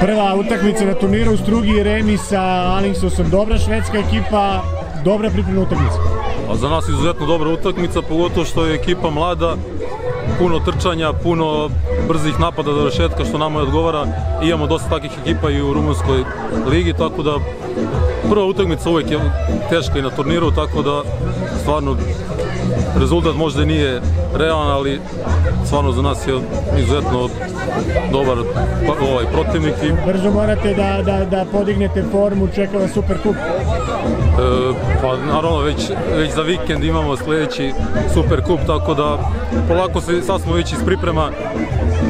Prva utakmica na turniru u Strugi, Remi sa Alingsosom, dobra švedska ekipa, dobra pripremna utakmica. A za nas izuzetno dobra utakmica, pogotovo što je ekipa mlada, puno trčanja, puno brzih napada do rešetka što nama odgovara. I imamo dosta takvih ekipa i u rumunskoj ligi, tako da prva utakmica uvek je teška i na turniru, tako da stvarno rezultat možda nije realan, ali stvarno za nas je izuzetno dobar pa- ovaj protivnik i Brzo morate da, da, da podignete formu, čeka vas super kup. E, pa naravno već, već za vikend imamo sledeći super kup, tako da polako se, sad smo već iz priprema,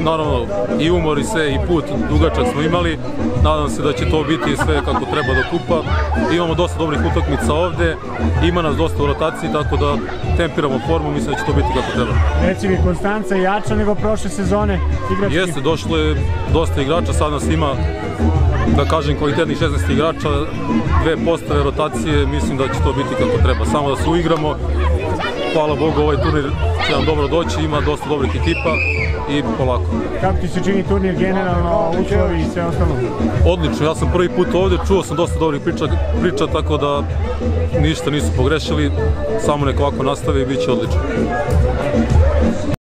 naravno i umor i sve i put dugačak smo imali, nadam se da će to biti sve kako treba do kupa. Imamo dosta dobrih utakmica ovde, ima nas dosta u rotaciji, tako da tempiramo formu, mislim da će to biti kako treba. Reci mi, Konstanca je jača nego prošle sezone igrački. Jeste, došlo je dosta igrača, sad nas ima da kažem kvalitetnih 16 igrača, dve postave rotacije, mislim da će to biti kako treba. Samo da se uigramo, hvala Bogu ovaj turnir će nam dobro doći, ima dosta dobrih ekipa i polako. Kako ti se čini turnir generalno, uslovi i sve ostalo? Odlično, ja sam prvi put ovde, čuo sam dosta dobrih priča, priča tako da ništa nisu pogrešili, samo nek ovako nastave i bit će odlično.